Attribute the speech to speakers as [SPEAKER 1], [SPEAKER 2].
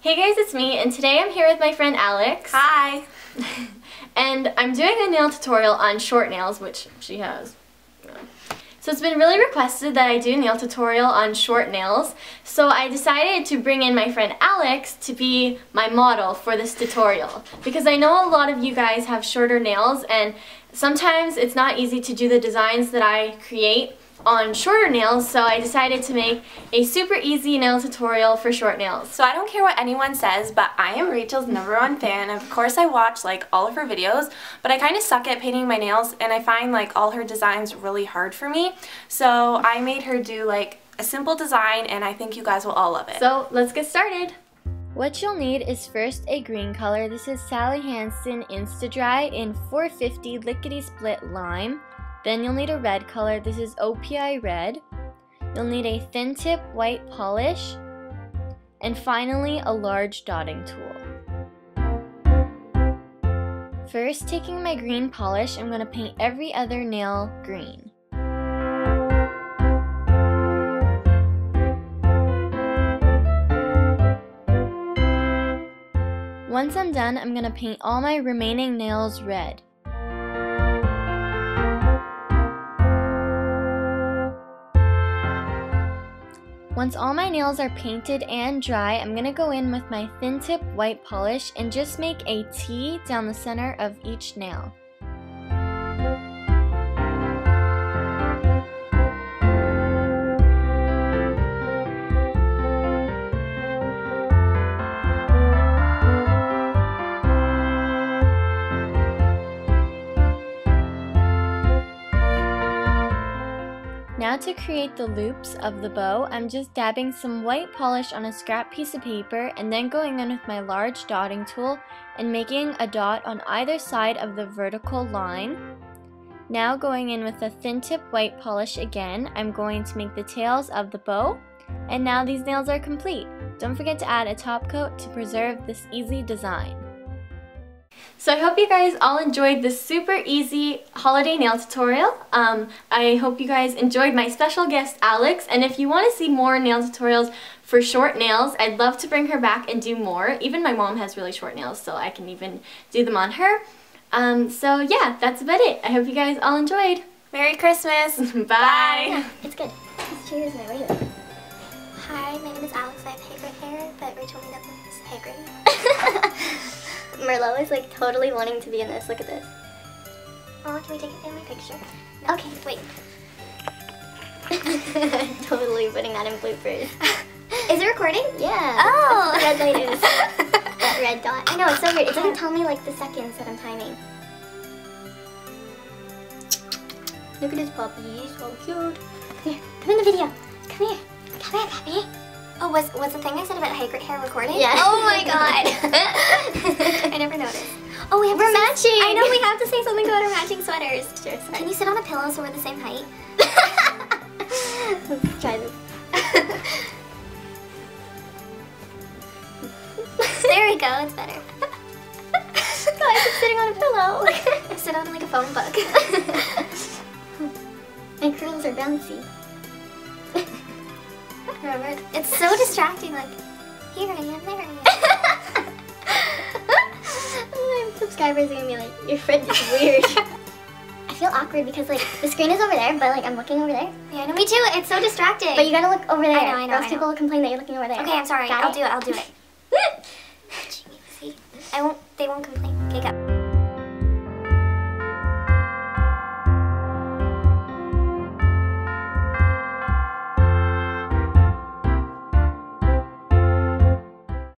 [SPEAKER 1] Hey guys, it's me, and today I'm here with my friend Alex.
[SPEAKER 2] Hi.
[SPEAKER 1] and I'm doing a nail tutorial on short nails, which she has. So it's been really requested that I do a nail tutorial on short nails, so I decided to bring in my friend Alex to be my model for this tutorial. Because I know a lot of you guys have shorter nails, and sometimes it's not easy to do the designs that I create on shorter nails, so I decided to make a super easy nail tutorial for short nails.
[SPEAKER 2] So I don't care what anyone says, but I am Rachel's number one fan. Of course I watch like all of her videos, but I kind of suck at painting my nails and I find like all her designs really hard for me. So I made her do like a simple design and I think you guys will all love it.
[SPEAKER 1] So let's get started. What you'll need is first a green color. This is Sally Hansen Insta-Dri in 450 Lickety Split Lime. Then you'll need a red color. This is OPI Red. You'll need a thin tip white polish. And finally, a large dotting tool. First, taking my green polish, I'm going to paint every other nail green. Once I'm done, I'm going to paint all my remaining nails red. Once all my nails are painted and dry, I'm going to go in with my thin tip white polish and just make a T down the center of each nail. To create the loops of the bow, I'm just dabbing some white polish on a scrap piece of paper and then going in with my large dotting tool and making a dot on either side of the vertical line. Now going in with a thin tip white polish again, I'm going to make the tails of the bow. And now these nails are complete. Don't forget to add a top coat to preserve this easy design. So I hope you guys all enjoyed this super easy holiday nail tutorial. Um, I hope you guys enjoyed my special guest Alex and if you want to see more nail tutorials for short nails, I'd love to bring her back and do more. Even my mom has really short nails so I can even do them on her. Um, so yeah, that's about it. I hope you guys all enjoyed.
[SPEAKER 2] Merry Christmas.
[SPEAKER 1] Bye.
[SPEAKER 2] Bye.
[SPEAKER 3] It's good. Cheers, my way. Hi, my name is Alex. I have Hagrid hair, but Rachel made up this Hagrid. Merlot is like totally wanting to be in this. Look at this. Oh, can we take a family picture? No. Okay, wait. totally putting that in bloopers. is it recording? Yeah. Oh! The red light is. that red dot. I know, it's so weird. It doesn't tell me like the seconds that I'm timing. Look at this puppy. He's so cute. Come here. Come in the video. Come here. Come here, puppy. Oh, was was the thing I said about hair recording? Yeah. Oh my god. I never noticed. Oh, we have we're matching. Say, I know we have to say something about our matching sweaters. Sure, sorry. Can you sit on a pillow so we're the same height? Let's try this. there we go. It's better. Guys, I'm sitting on a pillow. I sit on like a phone book. My curls are bouncy. Remember? It's so distracting, like, here I am, there I am. My subscribers are gonna be like, your friend is weird. I feel awkward because like the screen is over there, but like I'm looking over there. Yeah, no, me too. It's so distracting. But you gotta look over there. I know, I know. Or else people will complain that you're looking over there. Okay, I'm sorry. Got I'll it? do it. I'll do it. I won't. They won't complain. Okay, go.